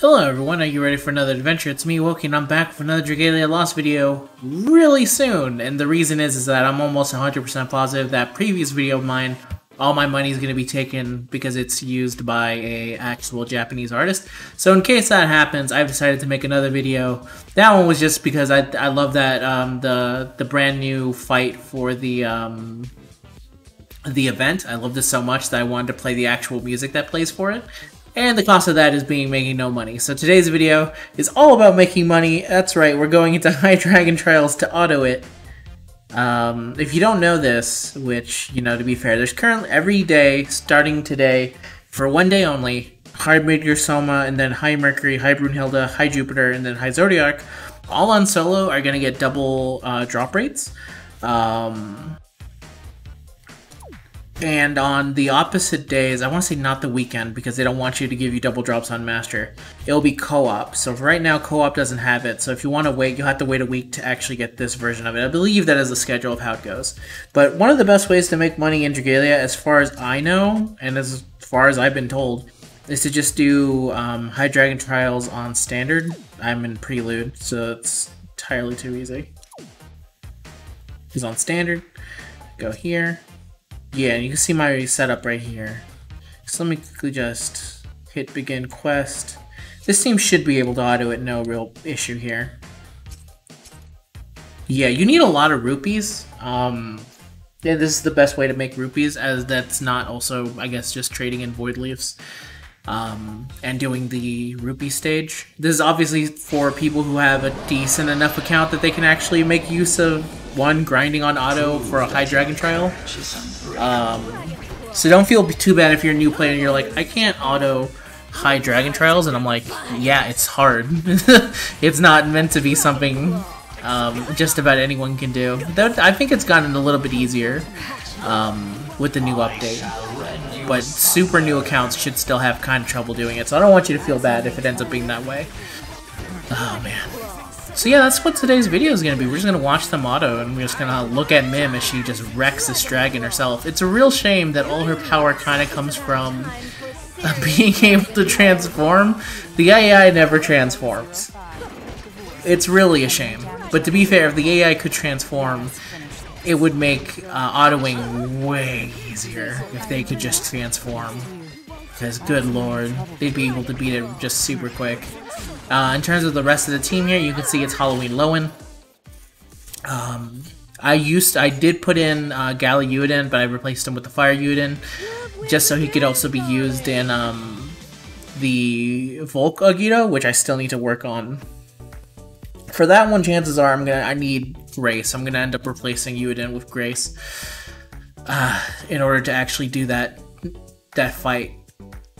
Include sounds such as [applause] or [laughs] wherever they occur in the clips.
Hello everyone, are you ready for another adventure? It's me, Wokey, and I'm back with another Dragalia Lost video really soon. And the reason is, is that I'm almost 100% positive that previous video of mine, all my money is going to be taken because it's used by a actual Japanese artist. So in case that happens, I've decided to make another video. That one was just because I, I love that um, the the brand new fight for the um, the event. I love this so much that I wanted to play the actual music that plays for it and the cost of that is being making no money. So today's video is all about making money. That's right, we're going into [laughs] High Dragon Trials to auto it. Um, if you don't know this, which, you know, to be fair, there's currently every day, starting today, for one day only, High Midgardsormr, and then High Mercury, High Brunhilda, High Jupiter, and then High Zodiac, all on solo are going to get double uh, drop rates. Um, and on the opposite days, I want to say not the weekend because they don't want you to give you double drops on Master. It'll be co-op. So right now, co-op doesn't have it. So if you want to wait, you'll have to wait a week to actually get this version of it. I believe that is the schedule of how it goes. But one of the best ways to make money in Dragalia, as far as I know, and as far as I've been told, is to just do um, High Dragon Trials on Standard. I'm in Prelude, so it's entirely too easy. He's on Standard. Go here yeah, you can see my setup right here. So let me quickly just hit begin quest. This team should be able to auto it, no real issue here. Yeah, you need a lot of rupees. Um, yeah, this is the best way to make rupees, as that's not also, I guess, just trading in void leaves um, and doing the rupee stage. This is obviously for people who have a decent enough account that they can actually make use of one grinding on auto for a high dragon trial. Um, so don't feel too bad if you're a new player and you're like, I can't auto high dragon trials, and I'm like, yeah, it's hard. [laughs] it's not meant to be something um, just about anyone can do. I think it's gotten a little bit easier um, with the new update but super new accounts should still have kind of trouble doing it, so I don't want you to feel bad if it ends up being that way. Oh, man. So yeah, that's what today's video is going to be. We're just going to watch the motto, and we're just going to look at Mym as she just wrecks this dragon herself. It's a real shame that all her power kind of comes from uh, [laughs] being able to transform. The AI never transforms. It's really a shame. But to be fair, if the AI could transform, it would make uh, autoing way easier if they could just transform. Because, good lord, they'd be able to beat it just super quick. Uh, in terms of the rest of the team here, you can see it's Halloween Lowen. Um, I used, I did put in uh, Gala Euden, but I replaced him with the Fire Euden, just so he could also be used in um, the Volk Agito, which I still need to work on. For that one, chances are I'm gonna, I need Grace. I'm gonna end up replacing Euden with Grace uh, in order to actually do that that fight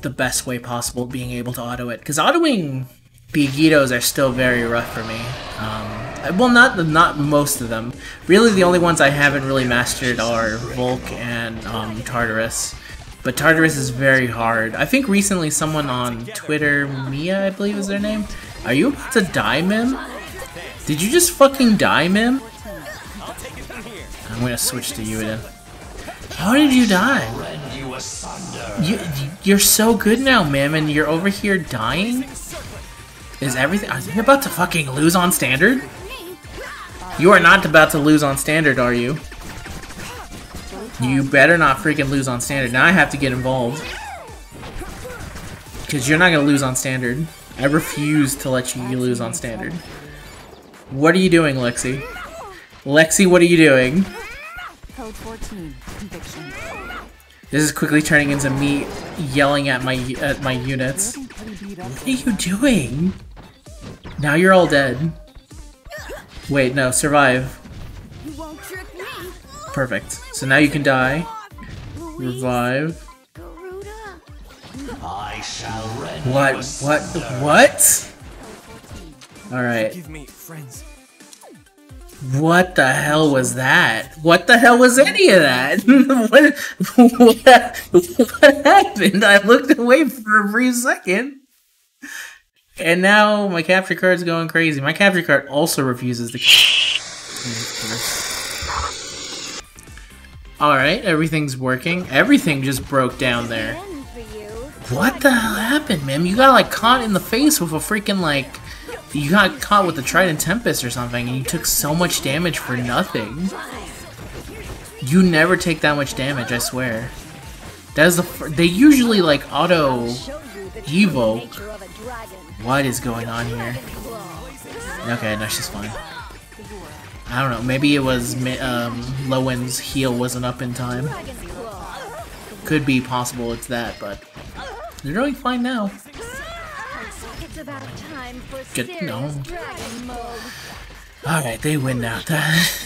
the best way possible, being able to auto it. Because autoing the Agitos are still very rough for me. Um, well, not not most of them. Really, the only ones I haven't really mastered are Volk and um, Tartarus. But Tartarus is very hard. I think recently someone on Twitter, Mia, I believe is their name. Are you about to die, Mym? Did you just fucking die, Mym? I'm gonna switch to you then. How did you die? You, you're so good now, Mym, and you're over here dying? Is everything- are you about to fucking lose on standard? You are not about to lose on standard, are you? You better not freaking lose on standard. Now I have to get involved. Because you're not going to lose on standard. I refuse to let you lose on standard. What are you doing, Laxi? Laxi, what are you doing? Code 14, conviction. This is quickly turning into me yelling at my at my units. What are you doing? Now you're all dead. Wait, no, survive. Perfect. So now you can die. Revive. What? What? What? Alright. What the hell was that? What the hell was any of that? [laughs] what, what, what happened? I looked away for a brief second. And now my capture card's going crazy. My capture card also refuses to... Alright, everything's working. Everything just broke down there. What the hell happened, man? You got like caught in the face with a freaking like you got caught with a Trident Tempest or something and you took so much damage for nothing. You never take that much damage, I swear. That is the they usually like auto evoke. What is going on here? Okay, no, she's fine. I don't know, maybe it was um, Lowen's heal wasn't up in time. Could be possible it's that, but they're doing fine now. Good, no. Alright, they win now. [laughs]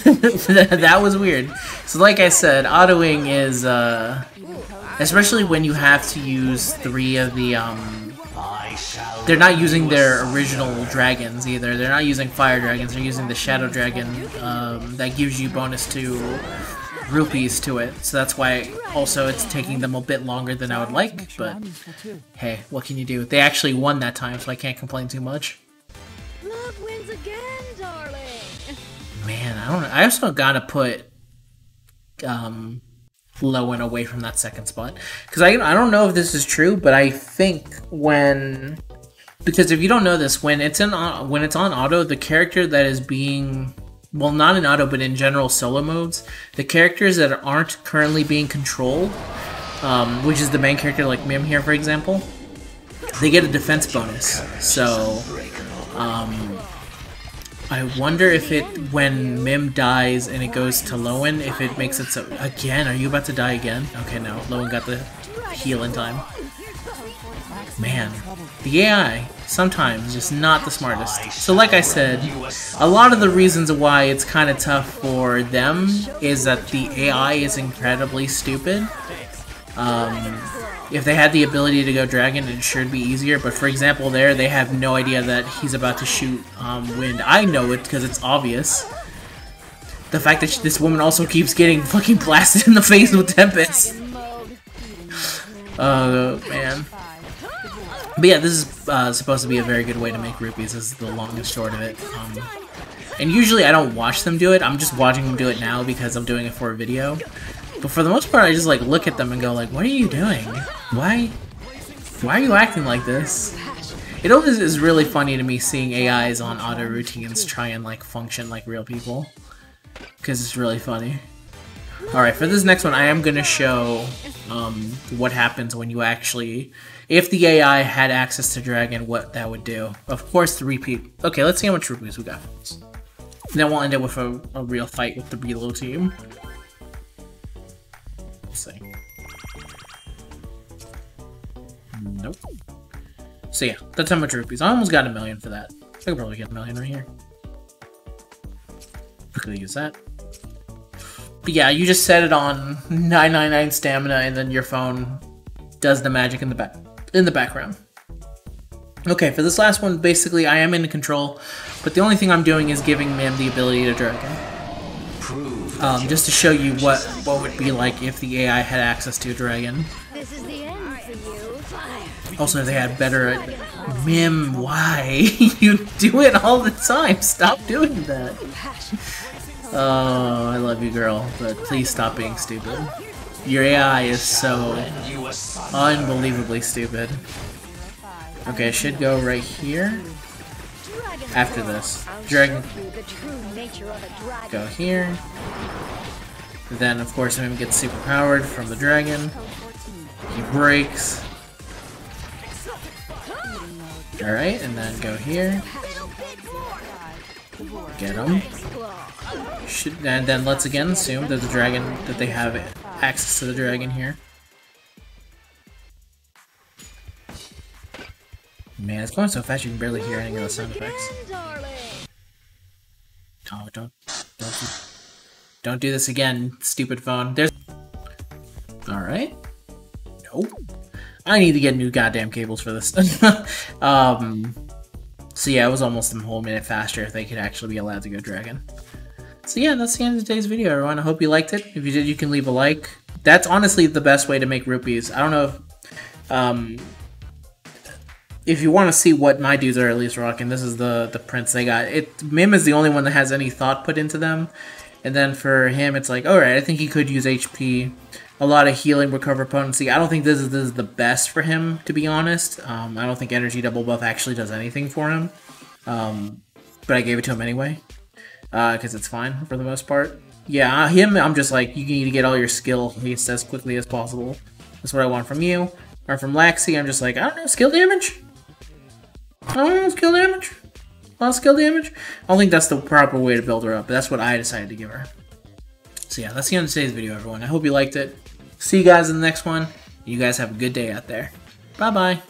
That, that was weird. So like I said, autoing is, uh, especially when you have to use three of the, um, they're not using their original dragons either. They're not using fire dragons. They're using the shadow dragon um, that gives you bonus to rupees to it. So that's why also it's taking them a bit longer than I would like. But hey, what can you do? They actually won that time, so I can't complain too much. Love wins again, darling. Man, I don't. I also gotta put um Lowen away from that second spot because I I don't know if this is true, but I think when because if you don't know this, when it's in when it's on auto, the character that is being well, not in auto, but in general solo modes, the characters that aren't currently being controlled, um, which is the main character like Mym here, for example, they get a defense bonus. So, um, I wonder if it, when Mym dies and it goes to Lowen, if it makes it so... Again, are you about to die again? Okay, no. Lowen got the heal in time. Man, the AI, sometimes, just not the smartest. So like I said, a lot of the reasons why it's kind of tough for them is that the AI is incredibly stupid. Um, if they had the ability to go dragon, it should be easier. But for example, there, they have no idea that he's about to shoot um, wind. I know it because it's obvious. The fact that this woman also keeps getting fucking blasted in the face with Tempest. Oh, [laughs] man. But yeah, this is uh, supposed to be a very good way to make rupees. This is the longest short of it. Um, and usually I don't watch them do it. I'm just watching them do it now because I'm doing it for a video. But for the most part, I just like look at them and go like, what are you doing? Why? Why are you acting like this? It always is really funny to me seeing AIs on auto routines try and like function like real people. Because it's really funny. Alright, for this next one, I am going to show um, what happens when you actually... If the AI had access to Dragon, what that would do. Of course, the repeat... Okay, let's see how much rupees we got. Then we'll end it with a, a real fight with the Below team. Let's see. Nope. So yeah, that's how much rupees. I almost got a million for that. I could probably get a million right here. Quickly use that. But yeah, you just set it on 999 stamina and then your phone does the magic in the back in the background. Okay, for this last one, basically I am in control, but the only thing I'm doing is giving Mym the ability to dragon. Um, just to show you what what would be like if the AI had access to a dragon. Also, they had better... at Mym, why? [laughs] you do it all the time! Stop doing that! Oh, I love you, girl, but please stop being stupid. Your AI is so unbelievably stupid. Okay, I should go right here. After this. Dragon. Go here. Then, of course, him gets super powered from the dragon. He breaks. Alright, and then go here. Get him. Should, and then let's again assume that the dragon, that they have access to the dragon here. Man, it's going so fast you can barely hear any of the sound effects. Oh, don't, don't, do, don't do this again, stupid phone. There's. All right. Nope. I need to get new goddamn cables for this. [laughs] um. So yeah, it was almost a whole minute faster if they could actually be allowed to go dragon. So yeah, that's the end of today's video, everyone. I hope you liked it. If you did, you can leave a like. That's honestly the best way to make rupees. I don't know if, um, if you want to see what my dudes are at least rocking, this is the the prints they got. It Mym is the only one that has any thought put into them, and then for him, it's like, all right, I think he could use HP. a lot of healing, recover potency. I don't think this is, this is the best for him, to be honest. Um, I don't think energy double buff actually does anything for him. Um, but I gave it to him anyway, because uh, it's fine for the most part. Yeah, him, I'm just like, you need to get all your skill least as quickly as possible. That's what I want from you. Or from Laxi, I'm just like, I don't know, skill damage? I don't know, skill damage? A lot of skill damage? I don't think that's the proper way to build her up, but that's what I decided to give her. So yeah, that's the end of today's video, everyone. I hope you liked it. See you guys in the next one. You guys have a good day out there. Bye-bye.